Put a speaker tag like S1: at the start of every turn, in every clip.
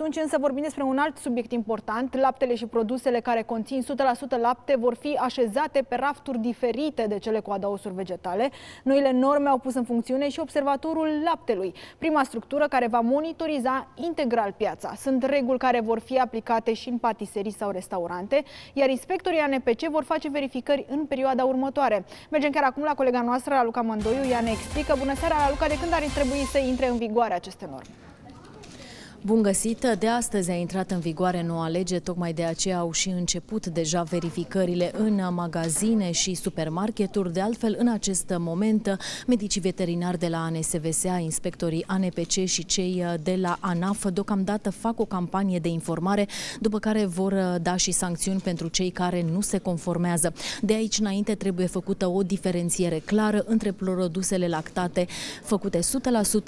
S1: atunci însă vorbim despre un alt subiect important. Laptele și produsele care conțin 100% lapte vor fi așezate pe rafturi diferite de cele cu adaosuri vegetale. Noile norme au pus în funcțiune și observatorul laptelui, prima structură care va monitoriza integral piața. Sunt reguli care vor fi aplicate și în patiserii sau restaurante, iar inspectorii ANPC vor face verificări în perioada următoare. Mergem chiar acum la colega noastră, la Luca Mândoiu. Ea ne explică. Bună seara, Luca, de când ar trebui să intre în vigoare aceste norme?
S2: Bun găsit! De astăzi a intrat în vigoare noua lege, tocmai de aceea au și început deja verificările în magazine și supermarketuri. De altfel, în acest moment, medicii veterinari de la ANSVSA, inspectorii ANPC și cei de la ANAF deocamdată fac o campanie de informare, după care vor da și sancțiuni pentru cei care nu se conformează. De aici înainte trebuie făcută o diferențiere clară între produsele lactate făcute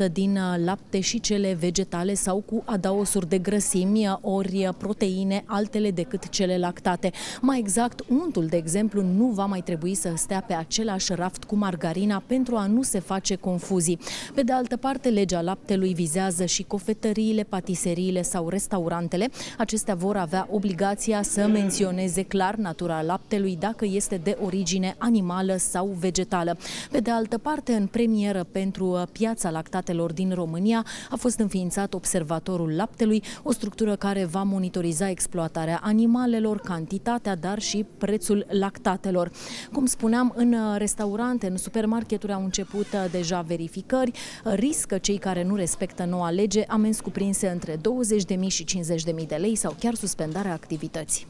S2: 100% din lapte și cele vegetale sau cu adaosuri de grăsimi ori proteine altele decât cele lactate. Mai exact, untul, de exemplu, nu va mai trebui să stea pe același raft cu margarina pentru a nu se face confuzii. Pe de altă parte, legea laptelui vizează și cofetăriile, patiseriile sau restaurantele. Acestea vor avea obligația să menționeze clar natura laptelui dacă este de origine animală sau vegetală. Pe de altă parte, în premieră pentru piața lactatelor din România a fost înființat observator sectorul laptelui, o structură care va monitoriza exploatarea animalelor, cantitatea, dar și prețul lactatelor. Cum spuneam, în restaurante, în supermarketuri au început uh, deja verificări. Riscă cei care nu respectă noua lege amenzi cuprinse între 20.000 și 50.000 de lei sau chiar suspendarea activității.